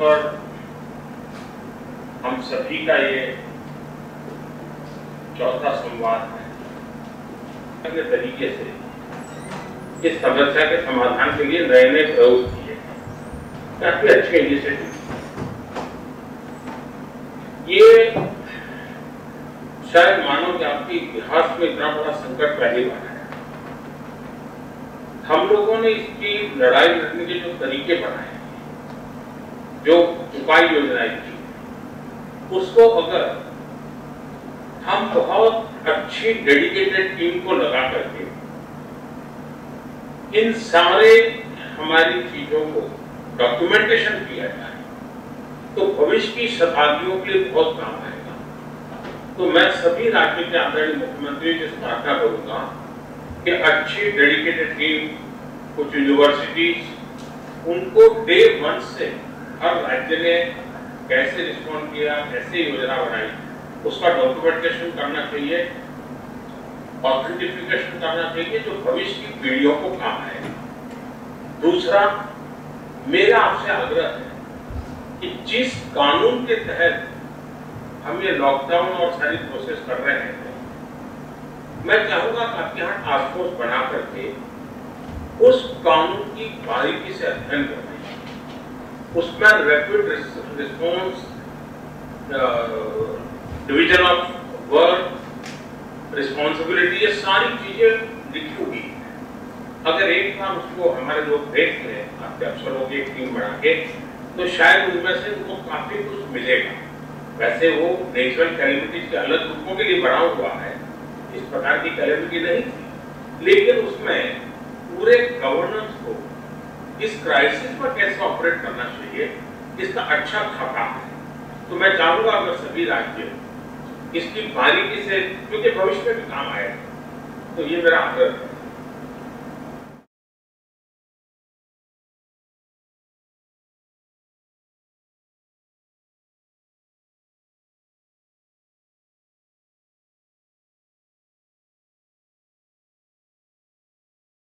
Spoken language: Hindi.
पर हम सभी का ये चौथा संवाद है। अन्य तरीके से इस समस्या के समाधान के लिए नए नए प्रयोग किए काफ़ी अच्छे इनिशिएटिव ये शायद मानो कि आपके इतिहास में इतना बड़ा संकट पहली बार है। हम लोगों ने इसकी लड़ाई लड़ने के जो तरीके बनाए जो उपाय योजनाएँ की उसको अगर हम बहुत अच्छी डेडिकेटेड टीम को लगा करके इन सारे हमारी चीज़ों को डॉक्यूमेंटेशन किया जाए तो भविष्य की शताब्दियों के लिए बहुत काम आएगा। तो मैं सभी राज्यों के आदरणीय मुख्यमंत्री से प्रार्थना करूँगा कि अच्छी डेडिकेटेड टीम कुछ यूनिवर्सिटीज उनको डे वन से हर राज्य ने कैसे रिस्पॉन्ड किया, कैसे योजना बनाई, उसका डॉक्यूमेंटेशन करना चाहिए ऑथेंटिफिकेशन करना चाहिए जो भविष्य की पीढ़ियों को काम आए। दूसरा, मेरा आपसे आग्रह है कि जिस कानून के तहत हम ये लॉकडाउन और सारी प्रोसेस कर रहे हैं, मैं चाहूँगा कि आपके यहाँ टास्क फोर्स बना करके उस कानून की बारीकी से अध्ययन करें उसमें rapid response division of work responsibility ये सारी चीज़ें लिखी हुई अगर एक बार उसको हमारे लोग देख लें आपके अफसरों की एक टीम बना के तो शायद उनमें से उनको काफ़ी कुछ मिलेगा। वैसे वो नेचुरल कैलेमिटीज के अलग ग्रुपों के लिए बना हुआ है, इस प्रकार की कैलेमिटी नहीं थी। लेकिन उसमें पूरे गवर्नेंस को इस क्राइसिस पर कैसे ऑपरेट करना चाहिए, इसका अच्छा खाका है। तो मैं चाहूँगा अगर सभी राज्य इसकी बारीकी से, क्योंकि भविष्य में भी काम आएगा। तो ये मेरा आग्रह है।